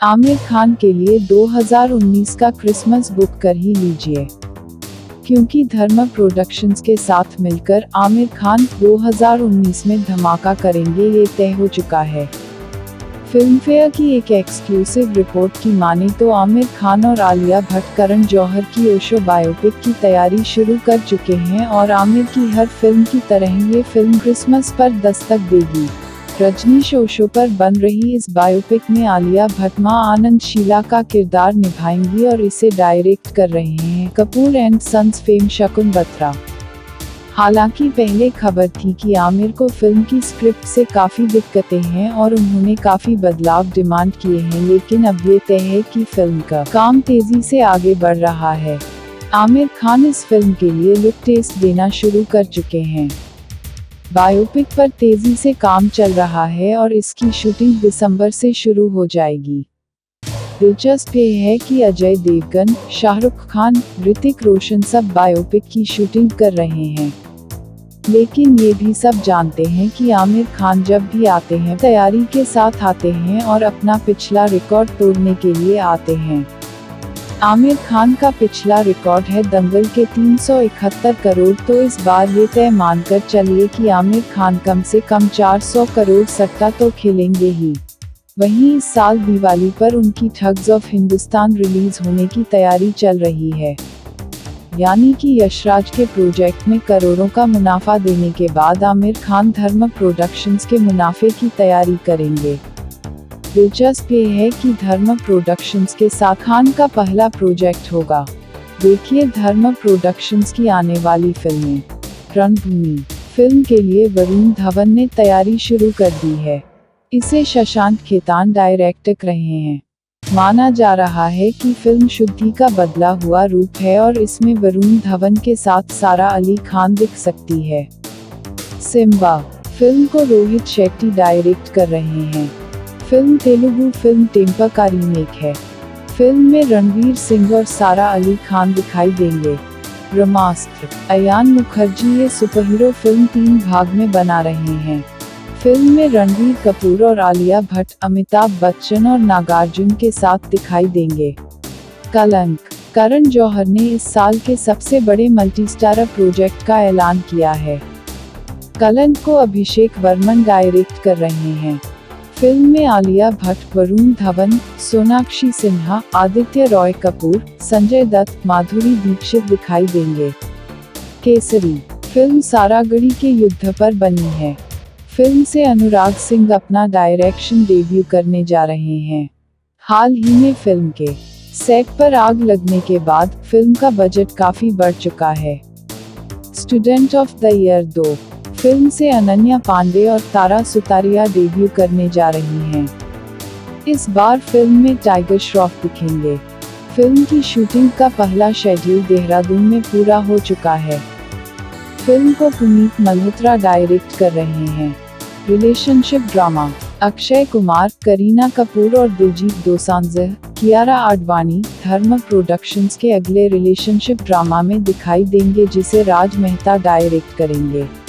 आमिर खान के लिए 2019 का क्रिसमस बुक कर ही लीजिए। क्योंकि धर्म प्रोडक्शंस के साथ मिलकर आमिर खान 2019 में धमाका करेंगे, ये तय हो चुका है। फ़िल्म फेयर की एक एक्सक्लूसिव रिपोर्ट की माने तो आमिर खान और आलिया भट्ट करण जौहर की ओशो बायोपिक की तैयारी शुरू कर चुके हैं और आमिर की हर फ़िल्म की तरह ये फ़िल्म क्रिसमस पर दस्तक देगी। रजनी शोशो पर बन रही इस बायोपिक में आलिया भट्ट आनंद शीला का किरदार निभाएँगी और इसे डायरेक्ट कर रहे हैं कपूर एंड सन्स फेम शकुन बत्रा। हालाँकि पहले खबर थी कि आमिर को फ़िल्म की स्क्रिप्ट से काफ़ी दिक्कतें हैं और उन्होंने काफ़ी बदलाव डिमांड किए हैं, लेकिन अब ये तय है कि फ़िल्म का काम तेज़ी से आगे बढ़ रहा है। आमिर खान इस फ़िल्म के लिए लुक टेस्ट देना शुरू कर चुके हैं। बायोपिक पर तेज़ी से काम चल रहा है और इसकी शूटिंग दिसंबर से शुरू हो जाएगी। दिलचस्प ये है कि अजय देवगन, शाहरुख खान, ऋतिक रोशन सब बायोपिक की शूटिंग कर रहे हैं। लेकिन ये भी सब जानते हैं कि आमिर खान जब भी आते हैं, तैयारी के साथ आते हैं और अपना पिछला रिकॉर्ड तोड़ने के लिए आते हैं। आमिर खान का पिछला रिकॉर्ड है दंगल के 371 करोड़ तो इस बार ये तय मानकर चलिए कि आमिर खान कम से कम 400 करोड़ सट्टा तो खेलेंगे ही। वहीं इस साल दिवाली पर उनकी ठग्स ऑफ़ हिंदुस्तान रिलीज़ होने की तैयारी चल रही है। यानी कि यशराज के प्रोजेक्ट में करोड़ों का मुनाफा देने के बाद आमिर खान धर्म प्रोडक्शंस के मुनाफे की तैयारी करेंगे। दिलचस्प ये है कि धर्म प्रोडक्शंस के साखान का पहला प्रोजेक्ट होगा। देखिए धर्म प्रोडक्शंस की आने वाली फ़िल्में। रणभूमि। फ़िल्म के लिए वरुण धवन ने तैयारी शुरू कर दी है। इसे शशांक खेतान डायरेक्ट कर रहे हैं। माना जा रहा है कि फ़िल्म शुद्धि का बदला हुआ रूप है और इसमें वरुण धवन के साथ सारा अली खान दिख सकती है। सिम्बा। फ़िल्म को रोहित शेट्टी डायरेक्ट कर रहे हैं। फ़िल्म तेलुगु फ़िल्म टेम्पा का रीमेक है। फ़िल्म में रणवीर सिंह और सारा अली खान दिखाई देंगे। ब्रह्मास्त्र, अयान मुखर्जी ये सुपरहीरो फ़िल्म तीन भाग में बना रहे हैं। फ़िल्म में रणवीर कपूर और आलिया भट्ट, अमिताभ बच्चन और नागार्जुन के साथ दिखाई देंगे। कलंक, करण जौहर ने इस साल के सबसे बड़े मल्टीस्टारर प्रोजेक्ट का ऐलान किया है। कलंक को अभिषेक वर्मन डायरेक्ट कर रहे हैं। फ़िल्म में आलिया भट्ट, वरुण धवन, सोनाक्षी सिन्हा, आदित्य रॉय कपूर, संजय दत्त, माधुरी दीक्षित दिखाई देंगे। केसरी, फ़िल्म सारागढ़ी के युद्ध पर बनी है। फ़िल्म से अनुराग सिंह अपना डायरेक्शन डेब्यू करने जा रहे हैं। हाल ही में फ़िल्म के सेट पर आग लगने के बाद फ़िल्म का बजट काफ़ी बढ़ चुका है। स्टूडेंट ऑफ़ द ईयर दो फ़िल्म से अनन्या पांडे और तारा सुतारिया डेब्यू करने जा रही हैं। इस बार फ़िल्म में टाइगर श्रॉफ दिखेंगे। फ़िल्म की शूटिंग का पहला शेड्यूल देहरादून में पूरा हो चुका है। फ़िल्म को पुनीत मल्होत्रा डायरेक्ट कर रहे हैं। रिलेशनशिप ड्रामा अक्षय कुमार, करीना कपूर और दिलजीत दोसांझ, कियारा आडवाणी, धर्म प्रोडक्शंस के अगले रिलेशनशिप ड्रामा में दिखाई देंगे जिसे राज मेहता डायरेक्ट करेंगे।